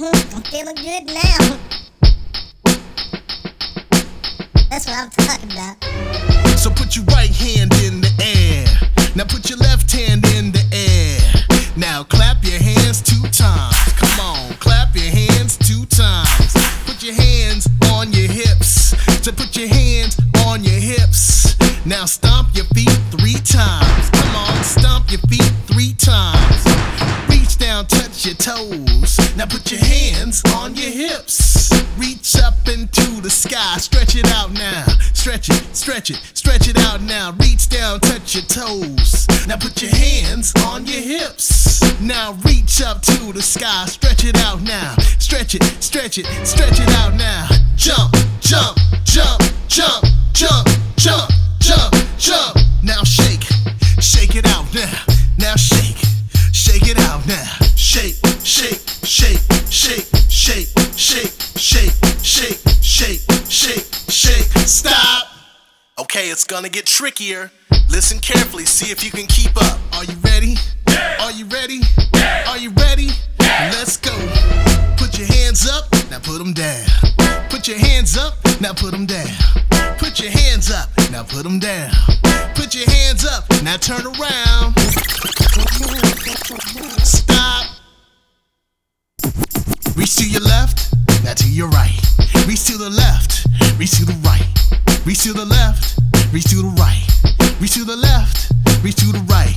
Mm-hmm. I'm feeling good now. That's what I'm talking about. So put your right hand in the air. Now put your left hand in the air. Now clap your hands two times. Come on, clap your hands two times. Put your hands on your hips. So put your hands on your hips. Now stomp your feet touch your toes. Now put your hands on your hips. Reach up into the sky. Stretch it out now. Stretch it, stretch it, stretch it out now. Reach down, touch your toes. Now put your hands on your hips. Now reach up to the sky. Stretch it out now. Stretch it, stretch it, stretch it out now. Jump, jump, jump, jump, jump, shake, shake, shake, shake, shake. Stop. Okay, it's gonna get trickier. Listen carefully, see if you can keep up. Are you ready? Yeah. Are you ready? Yeah. Are you ready? Let's go. Put your hands up, now put them down. Put your hands up, now put them down. Put your hands up, now put them down. Put your hands up, now turn around. Stop. Reach to your left, now to your right. Reach to the left, reach to the right. Reach to the left, reach to the right. Reach to the left, reach to the right.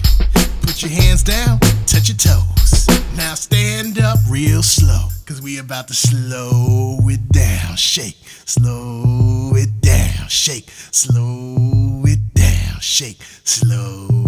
Put your hands down, touch your toes. Now stand up real slow, cause we about to slow it down. Shake, slow it down. Shake, slow it down. Shake, slow.